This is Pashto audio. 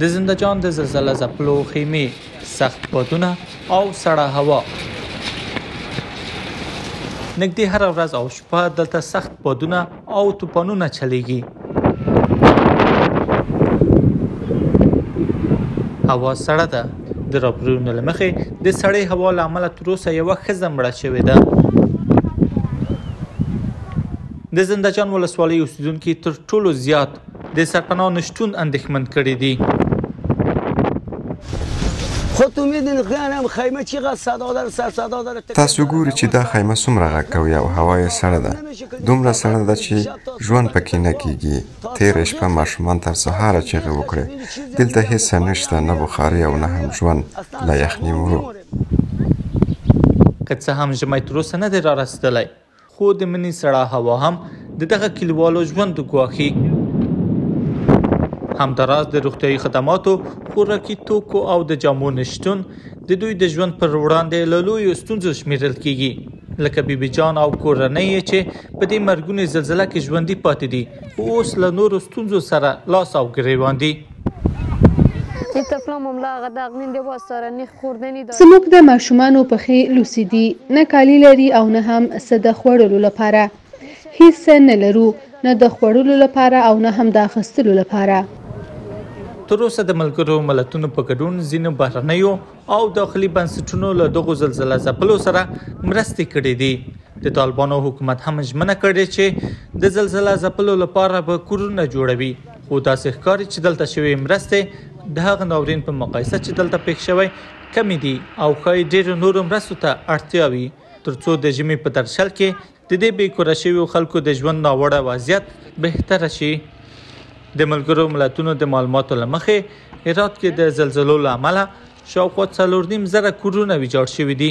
د زنده جان د زلزله ځپلو خیمې سخت بادونه او سړه هوا نږدې هر ورځ او شپه دلته سخت بادونه او توپانونه چلیږي هوا سړه ده د راپورونو لمخې د سړې هوا لامل تر اوسه یو خزم مړه شوې ده د زندهجان ولسوالۍ اوسېدونکي تر ټولو زیات د سرپناه نه شتون اندېښمن کړي دي. تاسو ګوري چې دا خیمه څومره غږ کوي او هوا یې سړه ده، دومره سړه ده چې ژوند په کې نه کېږي. تېره شپه ماشومان تر سهاره چغې وکړې. دلته هېڅ څه نه شته، نه بخاري او نه هم ژوند له یخني مرو. که څه هم ژمی تر اوسه نه دی رارسېدلی، خو د مني سړه هوا هم د دغه کلیوالو ژوند ګواښي همداراز د روغتيايي خدماتو خوراکي توکو او د جامو نشتون د دوی د ژوند پر وړاندې له لویو ستونزو شمیرل کیږي لکه بیبي جان او کورنۍ یې چې په دې مرګونې زلزله کې ژوندي پاتې دي خو اوس له نورو ستونزو سره لاس او ګریوان دي زموږ د ماشومانو پښې لوڅې دي، نه کالي لري او نه هم څه د خوړلو لپاره. هیڅ څه نه لرو، نه د خوړلو لپاره او نه هم د اخیستلو لپاره. تر اوسه د ملګرو ملتونو په ګډون ځینو بهرنیو او داخلي بنسټونو له دغو زلزله ځپلو سره مرستې کړې دي. د طالبانو حکومت هم ژمنه کړې چې د زلزله ځپلو لپاره به کورونه جوړوي. خو داسې ښکاري چې دلته شوې مرستې د هغه ناورین په مقایسه چې دلته پېښ شوی کمې دي او ښایي ډېرو نورو مرستو ته اړتیا وي ترڅو د ژمي په درشل کې د دې بې کوره شویو خلکو د ژوند ناوړه وضعیت بهتر شي. د ملګرو ملتونو د معلوماتو له مخې هرات کې د زلزلو له امله شاوخوا څلور نیم زره کورونه ویجاړ شوي دي.